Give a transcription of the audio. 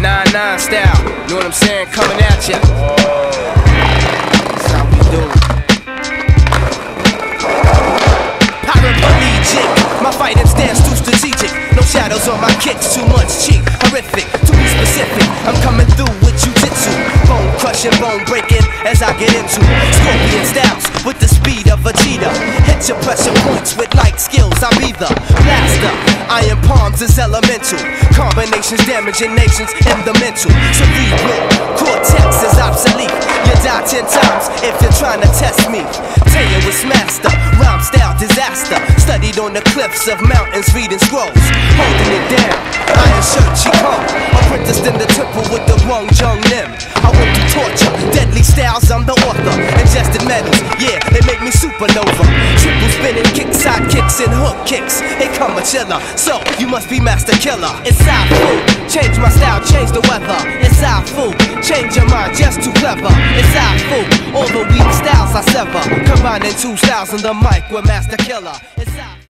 Nine nine style. You know what I'm saying? Coming at ya. That's how we do. Paraplegic. My fighting stance too strategic. No shadows on my kicks. Too much cheek. Horrific. To be specific. I'm coming through with jujitsu. Bone crushing, bone breaking. As I get into scorpion styles with the speed of a cheetah. Hit your pressure points with light skills. I'm either blaster. Iron palms is elemental. Combinations damaging nations in the mental. Cerebral cortex is obsolete. You die ten times if you're trying to test me. Taya was master. Rhyme style disaster. Studied on the cliffs of mountains, reading scrolls. Holding it down. Iron shirt, she come. Apprenticed in the temple with the Wong Jung Nim. I went through torture. Deadly styles, I'm the author. Ingested metals, yeah, they make me supernova. Triple spinning kick, side kicks, and hook kicks. They come a chiller, so you must be master killer. It's food. Change my style, change the weather. It's food. Change your mind, just too clever. It's food. Sever. Combining two styles in the mic with master killer.